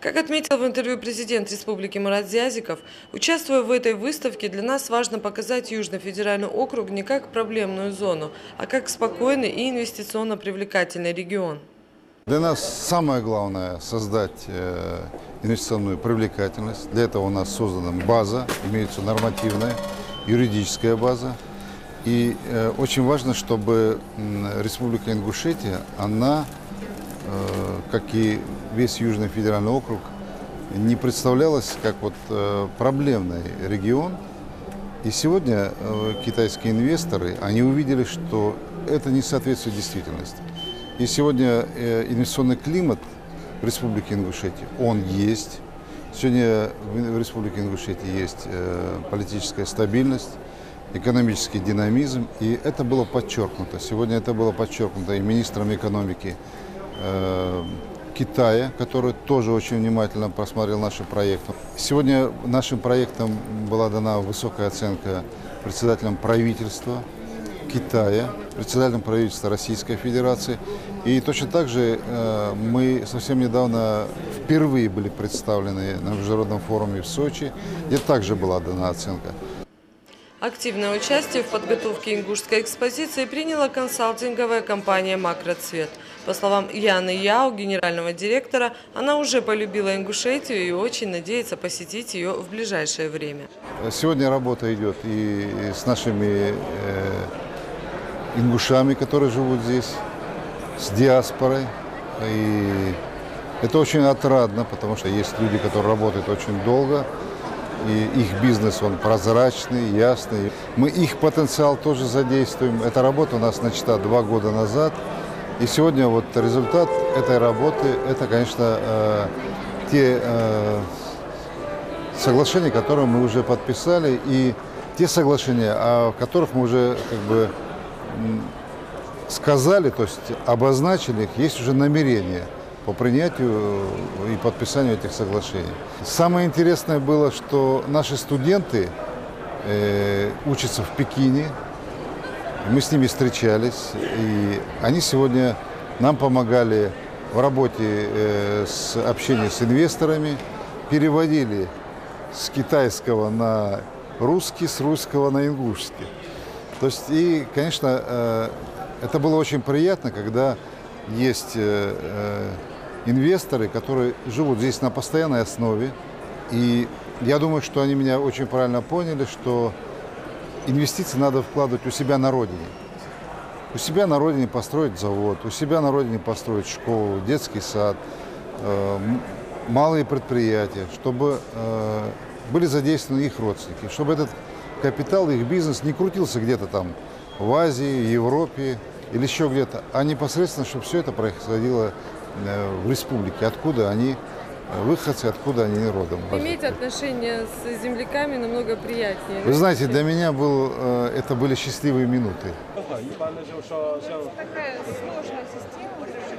Как отметил в интервью президент Республики Марат Зязиков, участвуя в этой выставке, для нас важно показать Южный федеральный округ не как проблемную зону, а как спокойный и инвестиционно привлекательный регион. Для нас самое главное создать э, инвестиционную привлекательность. Для этого у нас создана база, имеется нормативная, юридическая база. И э, очень важно, чтобы Республика Ингушетия, она, как и весь Южный федеральный округ, не представлялась как вот э, проблемный регион. И сегодня э, китайские инвесторы, они увидели, что это не соответствует действительности. И сегодня э, инвестиционный климат в Республике Ингушетия, он есть. Сегодня в Республике Ингушетия есть э, политическая стабильность, экономический динамизм, и это было подчеркнуто. Сегодня это было подчеркнуто и министром экономики э, Китая, который тоже очень внимательно просмотрел наши проекты. Сегодня нашим проектам была дана высокая оценка председателем правительства Китая, председателем правительства Российской Федерации. И точно так же э, мы совсем недавно впервые были представлены на международном форуме в Сочи, где также была дана оценка. Активное участие в подготовке ингушской экспозиции приняла консалтинговая компания «Макроцвет». По словам Яны Яу, генерального директора, она уже полюбила Ингушетию и очень надеется посетить ее в ближайшее время. Сегодня работа идет и с нашими э, ингушами, которые живут здесь, с диаспорой. И это очень отрадно, потому что есть люди, которые работают очень долго, и их бизнес, он прозрачный, ясный. Мы их потенциал тоже задействуем. Эта работа у нас начата два года назад. И сегодня вот результат этой работы, это, конечно, э, те э, соглашения, которые мы уже подписали, и те соглашения, о которых мы уже как бы сказали, то есть обозначили их, есть уже намерение по принятию и подписанию этих соглашений. Самое интересное было, что наши студенты э, учатся в Пекине, мы с ними встречались, и они сегодня нам помогали в работе э, с общением с инвесторами, переводили с китайского на русский, с русского на ингушский. То есть, и, конечно, э, это было очень приятно, когда есть э, э, инвесторы, которые живут здесь на постоянной основе. И я думаю, что они меня очень правильно поняли, что инвестиции надо вкладывать у себя на родине. У себя на родине построить завод, у себя на родине построить школу, детский сад, э, малые предприятия, чтобы э, были задействованы их родственники, чтобы этот капитал, их бизнес не крутился где-то там в Азии, Европе или еще где-то, а непосредственно, чтобы все это происходило Э, в республике, откуда они э, выходцы, откуда они родом. Иметь отношения с земляками намного приятнее. Вы знаете, для меня был, э, это были счастливые минуты. Такая сложная система